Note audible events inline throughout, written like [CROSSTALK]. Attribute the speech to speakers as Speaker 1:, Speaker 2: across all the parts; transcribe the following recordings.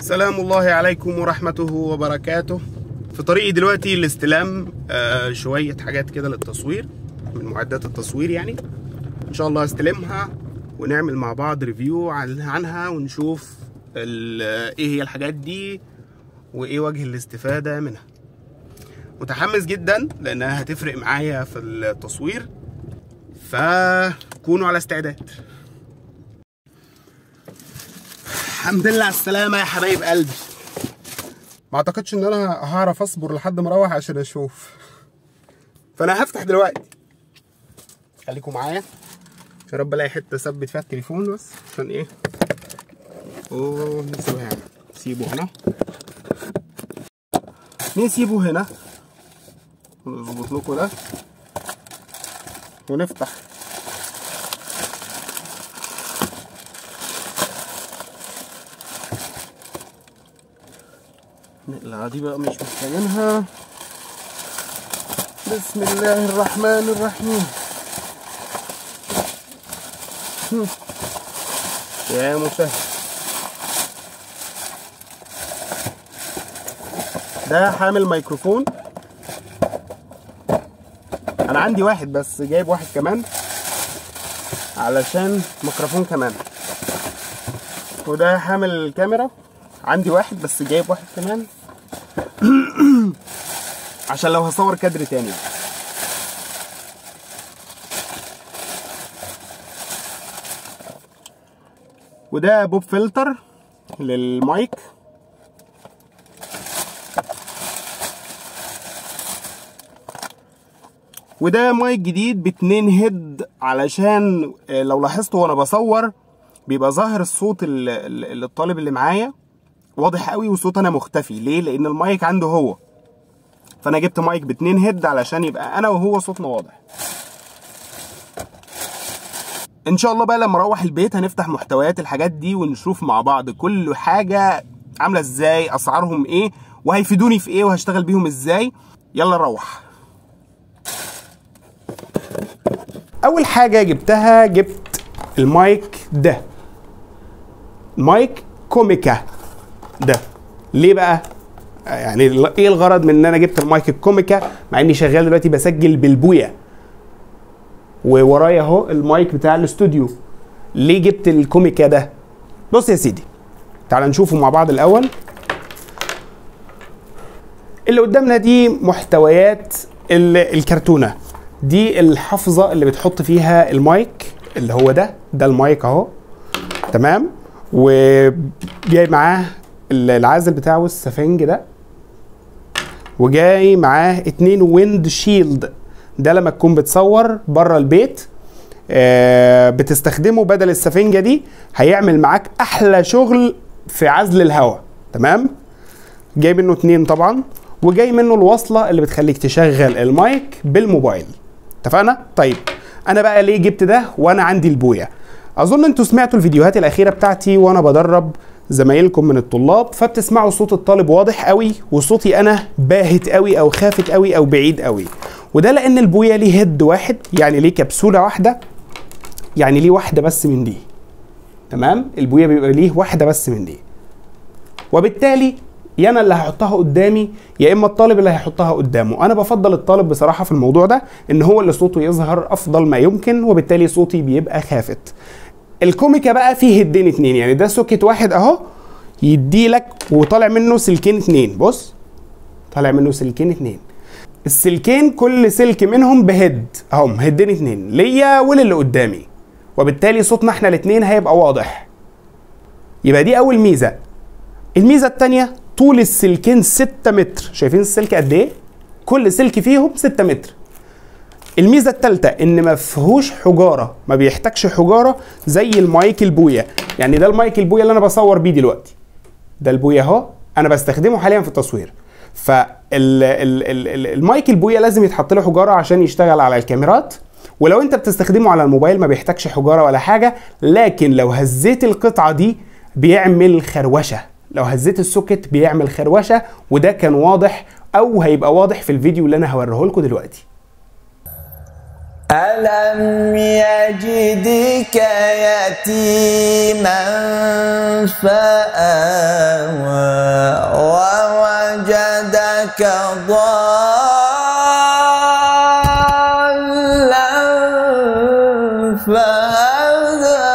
Speaker 1: سلام الله عليكم ورحمته وبركاته. في طريقي دلوقتي لاستلام آه، شوية حاجات كده للتصوير من معدات التصوير يعني. إن شاء الله استلمها ونعمل مع بعض ريفيو عن- عنها ونشوف إيه هي الحاجات دي وإيه وجه الاستفادة منها. متحمس جدا لأنها هتفرق معايا في التصوير. فكونوا على استعداد. الحمد لله على السلامة يا حبايب قلبي. ما اعتقدش ان أنا هعرف اصبر لحد ما أروح عشان أشوف. فانا هفتح دلوقتي. خليكم معايا. يا رب الاقي حتة اثبت فيها التليفون بس عشان إيه؟ أوه نسيبه هنا؟ سيبه هنا. نسيبه هنا؟ نظبط لكم ده. ونفتح. نقلع دي بقى مش محتاجينها. بسم الله الرحمن الرحيم. يا مسهل. ده حامل ميكروفون. أنا عندي واحد بس جايب واحد كمان علشان ميكروفون كمان. وده حامل الكاميرا عندي واحد بس جايب واحد كمان. [CLEARS THROAT] عشان لو هصور كادر تاني. وده pop filter لل mic. وده مايك جديد باتنين head علشان آه، لو لاحظتوا وأنا بصور بيبقى ظاهر الصوت الطالب اللي معايا. واضح قوي وصوت أنا مختفي. ليه؟ لأن المايك عنده هو. فانا جبت مايك باتنين هيد علشان يبقى أنا وهو صوتنا واضح. ان شاء الله بقى لما أروح البيت هنفتح محتويات الحاجات دي ونشوف مع بعض كل حاجة عاملة إزاي اسعارهم إيه وهيفيدوني في إيه وهشتغل بيهم إزاي. يلا نروح اول حاجة جبتها جبت المايك ده. مايك كوميكا. ده. ليه بقى؟ يعني ال- إيه الغرض من إن أنا جبت المايك الكوميكا مع إني شغال دلوقتي بسجل بالبويا؟ وورايا أهو المايك بتاع الاستوديو. ليه جبت الكوميكا ده؟ بص يا سيدي تعال نشوفه مع بعض الأول. اللي قدامنا دي محتويات ال- الكرتونة. دي الحافظة اللي بتحط فيها المايك اللي هو ده ده المايك أهو. تمام؟ وجاي معاه العازل بتاعه السفنج ده وجاي معاه اتنين wind shield ده لما تكون بتصور بره البيت آه، بتستخدمه بدل السفنجة دي هيعمل معاك أحلى شغل في عزل الهواء. تمام؟ جاي منه اتنين طبعا وجاي منه الوصلة اللي بتخليك تشغل المايك بالموبايل. اتفقنا؟ طيب أنا بقى ليه جبت ده؟ وأنا عندي البوية. أظن أنتوا سمعتوا الفيديوهات الأخيرة بتاعتي وأنا بدرب زمايلكم من الطلاب فبتسمعوا صوت الطالب واضح قوي وصوتي أنا باهت قوي أو خافت قوي أو بعيد قوي. وده لأن البوية ليه هيد واحد يعني ليه كبسولة واحدة يعني ليه واحدة بس من دي. تمام؟ البويا بيبقى ليه واحدة بس من دي. وبالتالي يا أنا اللي هحطها قدامي يا إما الطالب اللي هيحطها قدامه. أنا بفضل الطالب بصراحة في الموضوع ده إن هو اللي صوته يظهر أفضل ما يمكن وبالتالي صوتي بيبقى خافت. الكوميكا بقى فيه head ين اتنين يعني ده socket واحد اهو يديلك وطالع منه سلكين اتنين. بص طالع منه سلكين اتنين. السلكين كل سلك منهم ب head اهم هدين اتنين. ليا وللي قدامي. وبالتالي صوتنا إحنا الاتنين هيبقى واضح. يبقى دي أول ميزة. الميزة الثانية طول السلكين 6 متر. شايفين السلك قد إيه؟ كل سلك فيهم 6 متر. الميزة الثالثه إن ما فيهوش حجارة ما بيحتاجش حجارة زي المايك البويا يعني ده المايك البويا اللي أنا بصور بيه دلوقتي. ده البويا أهو أنا بستخدمه حاليا في التصوير. فالمايك البويا لازم يتحط له حجارة عشان يشتغل على الكاميرات. ولو أنت بتستخدمه على الموبايل ما بيحتاجش حجارة ولا حاجة لكن لو هزيت القطعة دي بيعمل خروشة. لو هزيت السوكت بيعمل خروشة وده كان واضح أو هيبقى واضح في الفيديو اللي أنا هوريه لكم دلوقتي.
Speaker 2: ألم يجدك يتيما فآوى ووجدك ضالا
Speaker 1: فهدى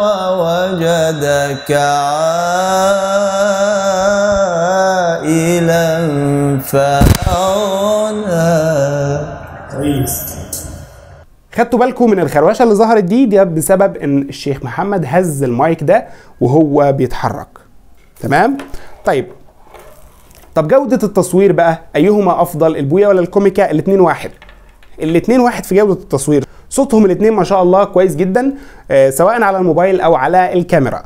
Speaker 1: ووجدك عائلا فأوى خدتوا بالكم من الخروشة اللي ظهرت دي؟ ده بسبب إن الشيخ محمد هز المايك ده وهو بيتحرك. تمام؟ طيب. طب جودة التصوير بقى أيهما أفضل البويا ولا الكوميكا؟ الاتنين واحد. الاتنين واحد في جودة التصوير. صوتهم الاتنين ما شاء الله كويس جدا آه، سواء على الموبايل أو على الكاميرا.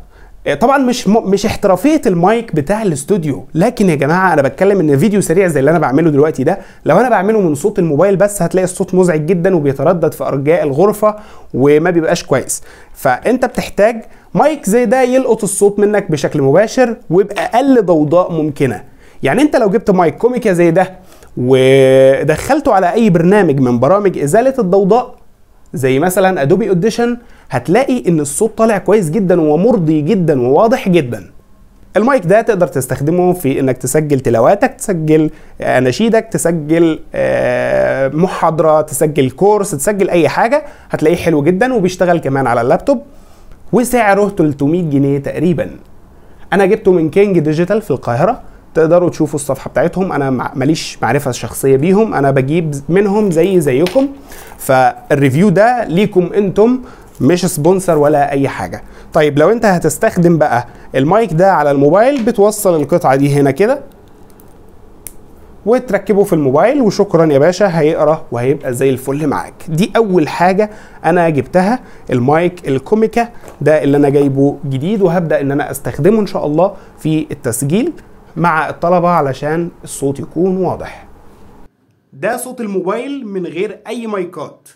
Speaker 1: طبعا مش م... مش احترافية المايك بتاع الاستوديو. لكن يا جماعة أنا بتكلم إن فيديو سريع زي اللي أنا بعمله دلوقتي ده لو أنا بعمله من صوت الموبايل بس هتلاقي الصوت مزعج جدا وبيتردد في أرجاء الغرفة وما بيبقاش كويس. فأنت بتحتاج مايك زي ده يلقط الصوت منك بشكل مباشر وباقل ضوضاء ممكنة. يعني أنت لو جبت مايك كوميكا زي ده ودخلته على أي برنامج من برامج إزالة الضوضاء زي مثلا Adobe Audition هتلاقي إن الصوت طالع كويس جدا ومرضي جدا وواضح جدا. المايك ده تقدر تستخدمه في إنك تسجل تلاواتك تسجل اناشيدك تسجل آه، محاضرة تسجل course تسجل أي حاجة هتلاقيه حلو جدا وبيشتغل كمان على اللابتوب. وسعره 300 جنيه تقريبا. أنا جبته من King Digital في القاهرة. تقدروا تشوفوا الصفحة بتاعتهم. أنا ماليش معرفة شخصية بيهم. أنا بجيب منهم زي زيكم. فال review ده ليكم أنتم مش sponsor ولا أي حاجة. طيب لو أنت هتستخدم بقى المايك ده على الموبايل بتوصل القطعة دي هنا كده وتركبه في الموبايل. وشكرا يا باشا هيقرأ وهيبقى زي الفل معاك. دي أول حاجة أنا جبتها المايك الكوميكا ده اللي أنا جايبه جديد وهبدأ إن أنا أستخدمه إن شاء الله في التسجيل. مع الطلبة علشان الصوت يكون واضح. ده صوت الموبايل من غير أي مايكات.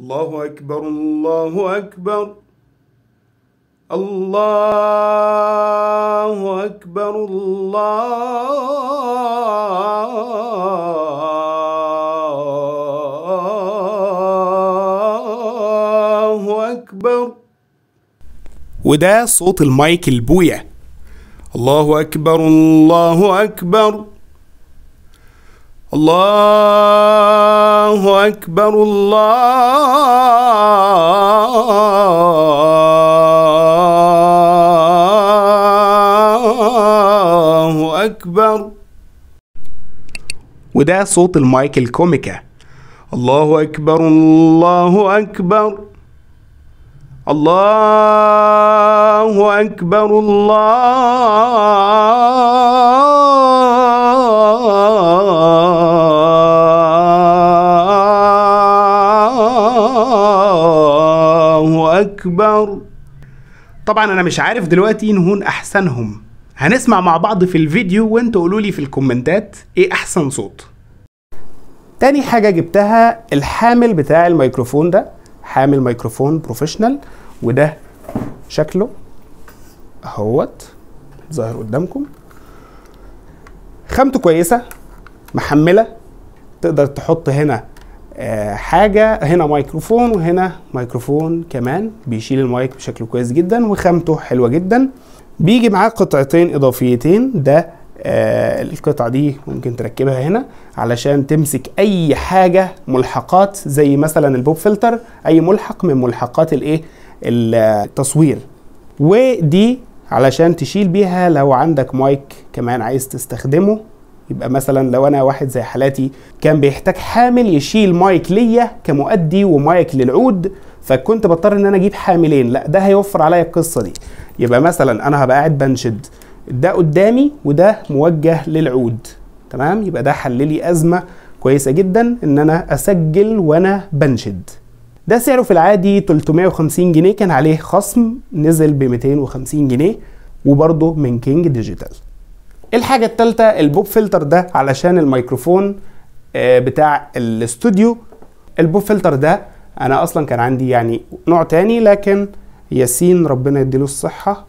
Speaker 1: الله أكبر الله أكبر. الله أكبر الله أكبر. وده صوت المايك البويا الله أكبر الله أكبر. الله أكبر الله أكبر. وده صوت المايك الكوميكا. الله أكبر الله أكبر. الله أكبر الله أكبر. طبعا أنا مش عارف دلوقتي نهون أحسنهم. هنسمع مع بعض في الفيديو وانتوا قولوا لي في ال comment ات إيه أحسن صوت. تاني حاجة جبتها الحامل بتاع الميكروفون ده حامل ميكروفون professional وده شكله اهوت ظاهر قدامكم. خامته كويسة محملة تقدر تحط هنا آه، حاجة هنا ميكروفون وهنا ميكروفون كمان بيشيل المايك بشكل كويس جدا وخامته حلوة جدا. بيجي معاه قطعتين إضافيتين ده آه القطعة دي ممكن تركبها هنا علشان تمسك أي حاجة ملحقات زي مثلا ال pop filter أي ملحق من ملحقات الإيه؟ التصوير. ودي علشان تشيل بيها لو عندك مايك كمان عايز تستخدمه. يبقى مثلا لو أنا واحد زي حالاتي كان بيحتاج حامل يشيل مايك ليا كمؤدي ومايك للعود فكنت بضطر إن أنا أجيب حاملين. لا ده هيوفر عليا القصة دي. يبقى مثلا أنا هبقى قاعد بنشد. ده قدامي وده موجه للعود. تمام؟ يبقى ده حل لي أزمة كويسة جدا إن أنا أسجل وأنا بنشد. ده سعره في العادي 350 جنيه كان عليه خصم نزل ب 250 جنيه وبرضه من King Digital الحاجة التالتة ال pop filter ده علشان الميكروفون آه، بتاع الاستوديو. ال pop filter ده أنا أصلا كان عندي يعني نوع تاني لكن ياسين ربنا يديله الصحة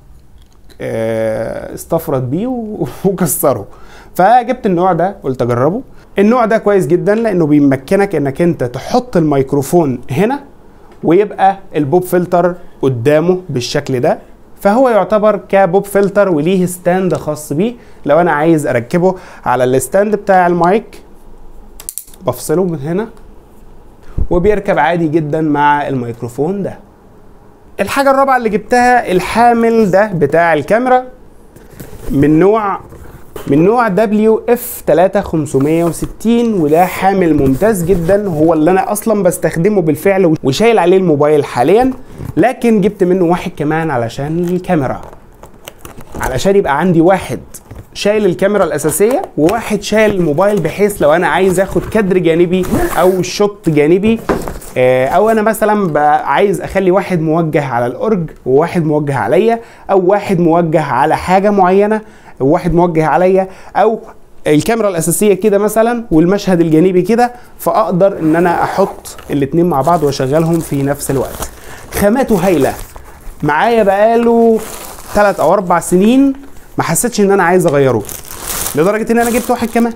Speaker 1: آه، استفرد بيه [LAUGHS] وكسره. فجبت النوع ده قلت أجربه. النوع ده كويس جدا لأنه بيمكنك إنك أنت تحط الميكروفون هنا ويبقى ال pop filter قدامه بالشكل ده. فهو يعتبر ك pop filter وليه stand خاص بيه. لو أنا عايز أركبه على ال stand بتاع المايك بفصله من هنا وبيركب عادي جدا مع الميكروفون ده. الحاجة الرابعة اللي جبتها الحامل ده بتاع الكاميرا من نوع من نوع WF 3560 وده حامل ممتاز جدا هو اللي أنا أصلا بستخدمه بالفعل وشايل عليه الموبايل حاليا لكن جبت منه واحد كمان علشان الكاميرا. علشان يبقى عندي واحد شايل الكاميرا الأساسية وواحد شايل الموبايل بحيث لو أنا عايز آخد كادر جانبي أو شوت جانبي آه، أو أنا مثلا عايز أخلي واحد موجه على الأورج وواحد موجه عليا أو واحد موجه على حاجة معينة وواحد موجه عليا أو الكاميرا الأساسية كده مثلا والمشهد الجانبي كده فأقدر إن أنا أحط الاتنين مع بعض وأشغلهم في نفس الوقت. خاماته هايلة. معايا بقاله ثلاث أو أربع سنين ما حسيتش إن أنا عايز أغيره. لدرجة إن أنا جبت واحد كمان.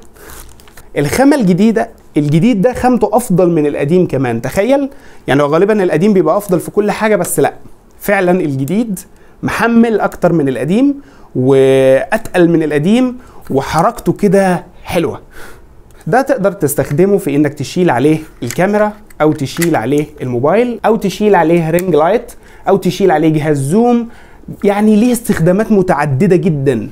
Speaker 1: الخامة الجديدة الجديد ده خامته أفضل من القديم كمان. تخيل؟ يعني غالبا القديم بيبقى أفضل في كل حاجة بس لأ. فعلا الجديد محمل أكتر من القديم وأتقل من القديم وحركته كده حلوة. ده تقدر تستخدمه في إنك تشيل عليه الكاميرا أو تشيل عليه الموبايل أو تشيل عليه ring light أو تشيل عليه جهاز Zoom. يعني ليه استخدامات متعددة جدا.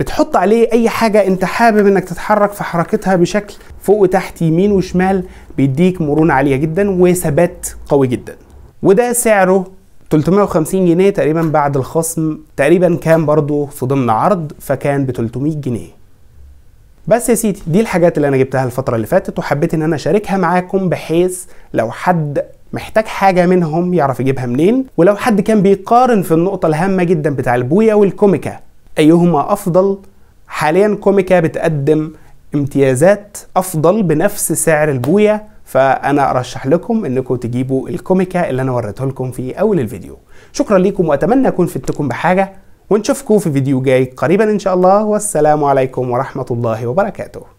Speaker 1: بتحط عليه أي حاجة أنت حابب إنك تتحرك في حركتها بشكل فوق وتحت يمين وشمال بيديك مرونة عالية جدا وثبات قوي جدا. وده سعره 350 جنيه تقريبا بعد الخصم تقريبا كان برضو في ضمن عرض فكان ب 300 جنيه. بس يا سيدي دي الحاجات اللي أنا جبتها الفترة اللي فاتت وحبيت إن أنا أشاركها معاكم بحيث لو حد محتاج حاجة منهم يعرف يجيبها منين ولو حد كان بيقارن في النقطة الهامة جدا بتاع ال BOYA وال Comica أيهما أفضل؟ حاليا Comica بتقدم امتيازات أفضل بنفس سعر ال BOYA فأنا أرشح لكم أنكم تجيبوا ال Comica اللي أنا وريته لكم في أول الفيديو. شكرا لكم وأتمنى أكون فدتكم بحاجة ونشوفكم في فيديو جاي قريبا إن شاء الله. والسلام عليكم ورحمة الله وبركاته.